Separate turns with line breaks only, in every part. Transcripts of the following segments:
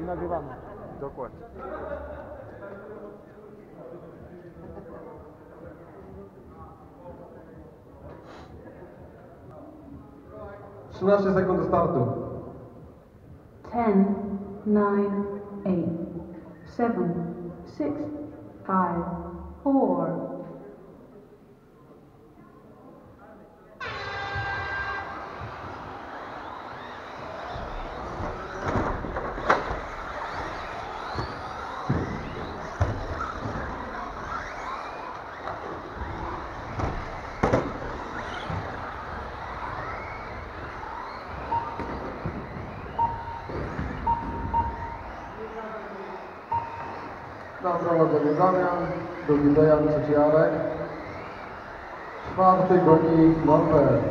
I nagrywamy.
Dokładnie.
13 sekund do startu.
10, 9, 8, 7, 6, 5, 4,
Prowadzeniu Damian, drugi Dejan, trzeci Jarek. Czwarty goni Norbert.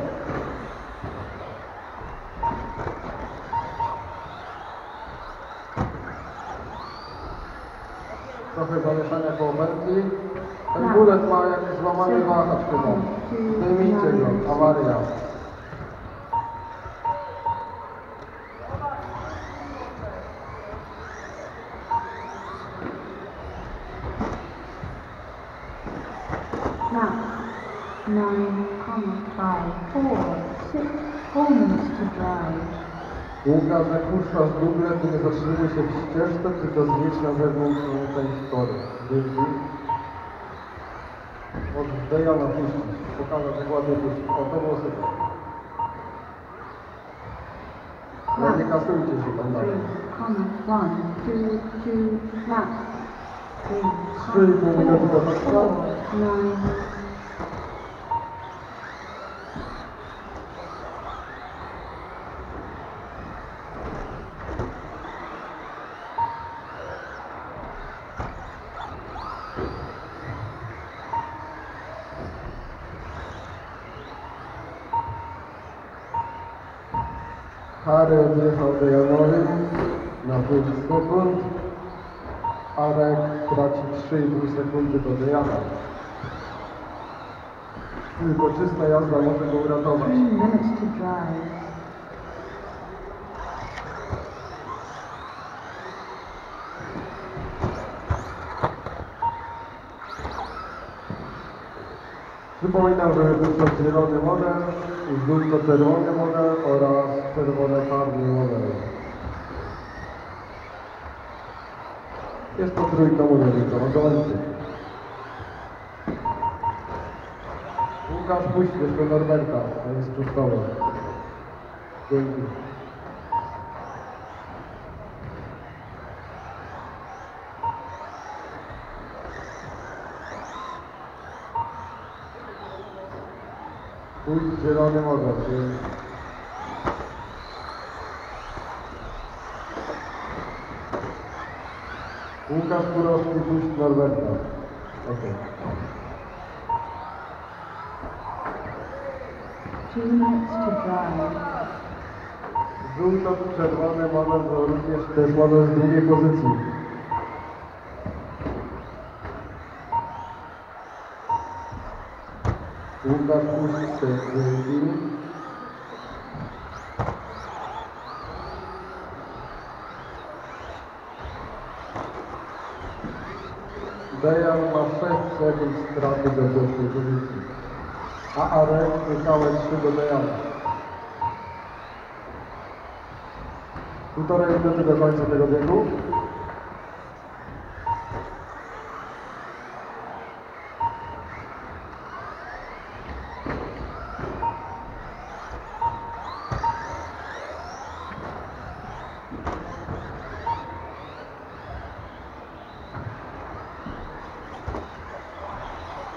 Trochę zamieszania koło pętli. Ten bullet ma jakiś złamany wahacz chyba. Zdejmijcie go, awaria.
9, comma, 5, 4, 6, 4 minutes to drive.
Łukasz, jak puszczasz duble, to nie zatrzymuj się w ścieżce, tylko zjedź na zewnętrzną część toru. Dzięki. Od Dejana puścić. Pokazać, jak ładnie puścić. O, to było super. Ale nie kasujcie się tam
3,
dalej.
comma, 1, 2, 2, max. 3,
Trzy i pół minuty do końca.
4, 9,
Harry odjechał Dejanowi na 5 sekund. Arek traci 3,5 sekundy do Dejana. Tylko czysta jazda może go uratować.
3 minutes to drive.
Przypominam, że to zielony model, żółto-czerwony model oraz czerwono-czarny model. Jest to trójka modelika, oglądajcie. Łukasz, puść jeszcze Norberta, to jest czystowy. Dzięki. Pójdź zielony model. czyli- Łukasz Kurowski, pójdź Norberta. Okej.
2 minutes to drive.
Również też model z drugiej pozycji. Łukasz puść te Dejan ma 6 sekund straty do pierwszej pozycji. A Arek niecałe 3 do Dejana. Półtorej minuty do końca tego biegu.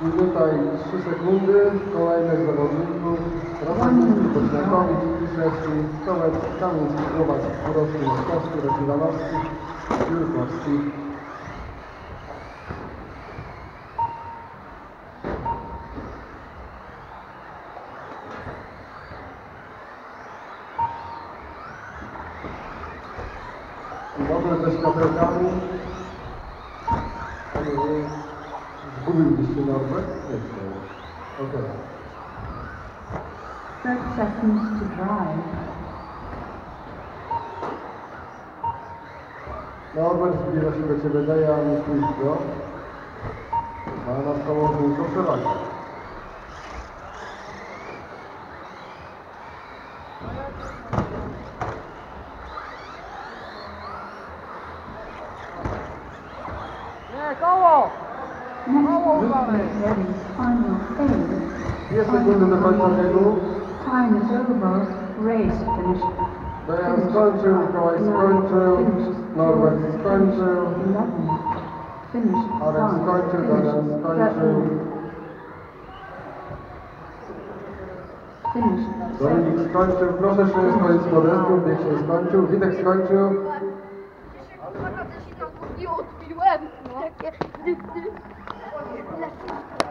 Minuta i 3 sekundy. Kolejnych zawodników. Rafałowski, Boczniakowicz, Piszewski, Kowec, Kamiński, Głowacz, Kurowski, Moskowski, Rodzilanowski, Jurkowski. Model ze światełkami. Norbert? Nie wiem. Okej.
30 seconds to drive.
Norbert zbliża się do ciebie, Dejan puść go. Ma nad tobą dużą przewagę.
Nie, koło!
Dwie sekundy do końca biegu.
Time is over. Race finished.
Dejan skończył, Mikołaj skończył, Norbert skończył. Arek skończył,
Finished.
skończył. Dominik skończył, proszę się skończyć z podestu, bieg się skończył, Witek skończył.
Się tam Gracias.